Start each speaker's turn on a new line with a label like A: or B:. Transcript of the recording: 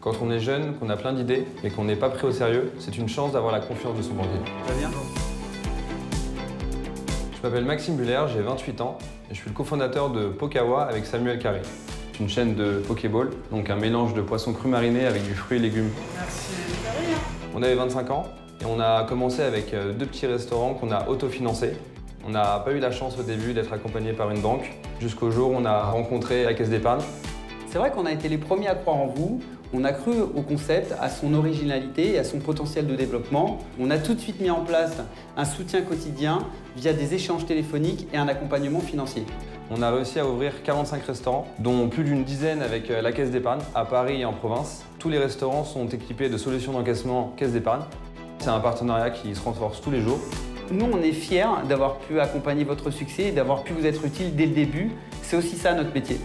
A: Quand on est jeune, qu'on a plein d'idées, mais qu'on n'est pas pris au sérieux, c'est une chance d'avoir la confiance de son banquier.
B: Très bien.
A: Je m'appelle Maxime Buller, j'ai 28 ans et je suis le cofondateur de Pokawa avec Samuel Carré. C'est une chaîne de Pokéball, donc un mélange de poissons crus marinés avec du fruit et légumes.
B: Merci.
A: On avait 25 ans et on a commencé avec euh, deux petits restaurants qu'on a autofinancés. On n'a pas eu la chance au début d'être accompagné par une banque, jusqu'au jour où on a rencontré la caisse d'épargne.
B: C'est vrai qu'on a été les premiers à croire en vous. On a cru au concept, à son originalité et à son potentiel de développement. On a tout de suite mis en place un soutien quotidien via des échanges téléphoniques et un accompagnement financier.
A: On a réussi à ouvrir 45 restaurants, dont plus d'une dizaine avec euh, la caisse d'épargne à Paris et en province. Tous les restaurants sont équipés de solutions d'encaissement caisse d'épargne. C'est un partenariat qui se renforce tous les jours.
B: Nous, on est fiers d'avoir pu accompagner votre succès et d'avoir pu vous être utile dès le début. C'est aussi ça notre métier.